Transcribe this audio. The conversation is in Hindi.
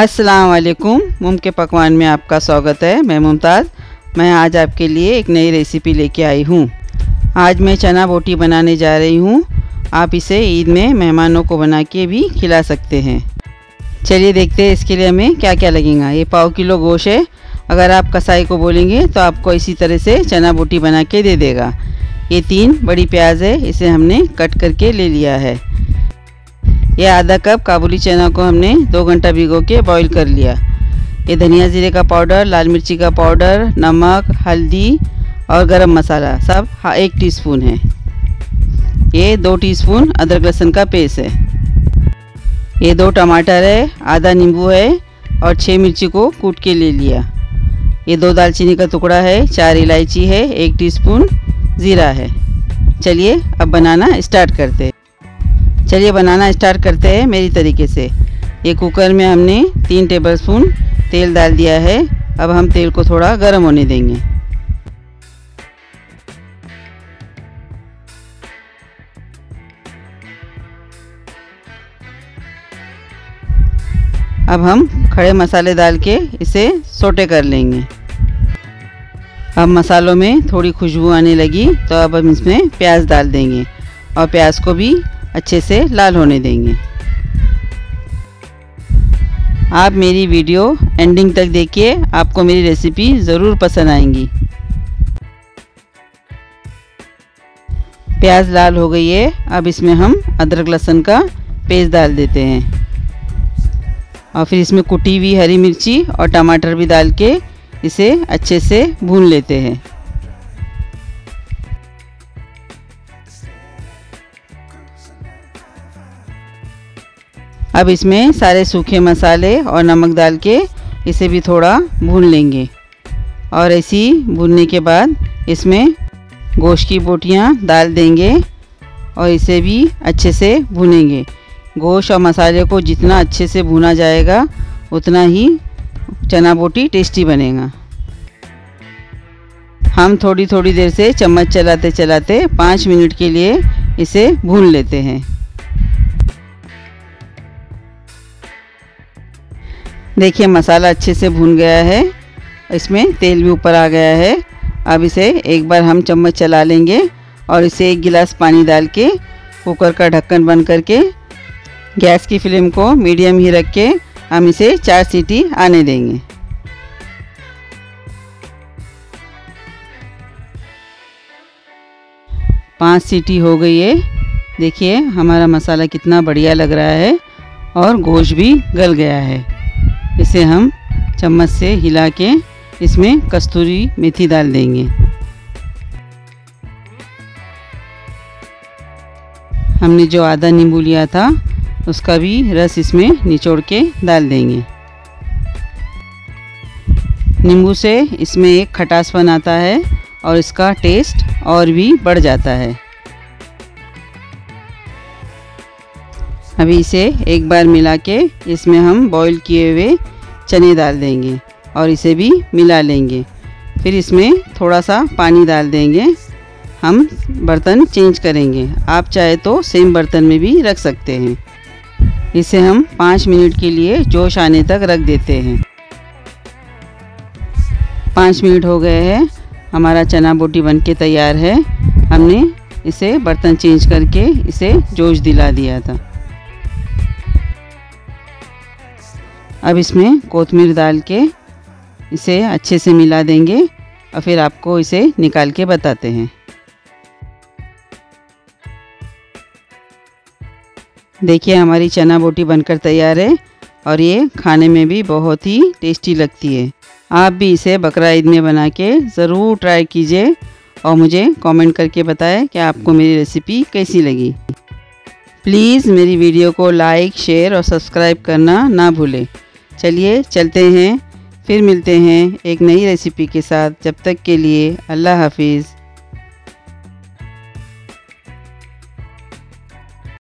अस्सलाम वालेकुम मुम के पकवान में आपका स्वागत है। मैं मुमताज़। मैं आज आपके लिए एक नई रेसिपी लेके आई हूँ। आज मैं चना बोटी बनाने जा रही हूँ। आप इसे ईद में मेहमानों को बना के भी खिला सकते हैं। चलिए देखते हैं इसके लिए हमें क्या क्या लगेगा। ये पाव किलो गोश है। अगर आप कसाई को बोलेंगे तो आपको इसी तरह से चना बोटी बना के दे देगा। ये तीन बड़ी प्याज है। इसे हमने कट करके ले लिया है। ये आधा कप काबुली चना को हमने दो घंटा भिगो के बॉईल कर लिया। ये धनिया जीरे का पाउडर लाल मिर्ची का पाउडर नमक, हल्दी और गरम मसाला, सब हाँ एक टीस्पून है। ये दो टीस्पून अदरक लहसुन का पेस्ट है। ये दो टमाटर है, आधा नींबू है और छः मिर्ची को कूट के ले लिया। ये दो दालचीनी का टुकड़ा है, चार इलायची है, एक टीस्पून ज़ीरा है। चलिए, अब बनाना स्टार्ट करते हैं। चलिए बनाना स्टार्ट करते हैं मेरी तरीके से। ये कुकर में हमने तीन टेबलस्पून तेल डाल दिया है। अब हम तेल को थोड़ा गर्म होने देंगे। अब हम खड़े मसाले डाल के इसे सोटे कर लेंगे। अब मसालों में थोड़ी खुशबू आने लगी तो अब हम इसमें प्याज डाल देंगे। और प्याज को भी अच्छे से लाल होने देंगे। आप मेरी वीडियो एंडिंग तक देखिए, आपको मेरी रेसिपी ज़रूर पसंद आएँगी। प्याज लाल हो गई है, अब इसमें हम अदरक लहसुन का पेस्ट डाल देते हैं। और फिर इसमें कुटी हुई हरी मिर्ची और टमाटर भी डाल के इसे अच्छे से भून लेते हैं। अब इसमें सारे सूखे मसाले और नमक डाल के इसे भी थोड़ा भून लेंगे। और ऐसी भूनने के बाद इसमें गोश्त की बोटियाँ डाल देंगे और इसे भी अच्छे से भूनेंगे। गोश्त और मसाले को जितना अच्छे से भुना जाएगा, उतना ही चना बोटी टेस्टी बनेगा। हम थोड़ी थोड़ी देर से चम्मच चलाते चलाते पाँच मिनट के लिए इसे भून लेते हैं। देखिए, मसाला अच्छे से भून गया है। इसमें तेल भी ऊपर आ गया है। अब इसे एक बार हम चम्मच चला लेंगे और इसे एक गिलास पानी डाल के कुकर का ढक्कन बंद करके गैस की फ्लेम को मीडियम ही रख के हम इसे चार सीटी आने देंगे। पाँच सीटी हो गई है। देखिए, हमारा मसाला कितना बढ़िया लग रहा है और गोश्त भी गल गया है। इसे हम चम्मच से हिला के इसमें कस्तूरी मेथी डाल देंगे। हमने जो आधा नींबू लिया था, उसका भी रस इसमें निचोड़ के डाल देंगे। नींबू से इसमें एक खटासपन आता है और इसका टेस्ट और भी बढ़ जाता है। अभी इसे एक बार मिला के इसमें हम बॉईल किए हुए चने डाल देंगे और इसे भी मिला लेंगे। फिर इसमें थोड़ा सा पानी डाल देंगे। हम बर्तन चेंज करेंगे। आप चाहे तो सेम बर्तन में भी रख सकते हैं। इसे हम पाँच मिनट के लिए जोश आने तक रख देते हैं। पाँच मिनट हो गए हैं। हमारा चना बोटी बन के तैयार है। हमने इसे बर्तन चेंज करके इसे जोश दिला दिया था। अब इसमें कोतमीर डाल के इसे अच्छे से मिला देंगे और फिर आपको इसे निकाल के बताते हैं। देखिए, हमारी चना बोटी बनकर तैयार है और ये खाने में भी बहुत ही टेस्टी लगती है। आप भी इसे बकरा ईद में बना के ज़रूर ट्राई कीजिए और मुझे कमेंट करके बताएँ कि आपको मेरी रेसिपी कैसी लगी। प्लीज़ मेरी वीडियो को लाइक, शेयर और सब्सक्राइब करना ना भूलें। चलिए, चलते हैं, फिर मिलते हैं एक नई रेसिपी के साथ। जब तक के लिए अल्लाह हाफिज़।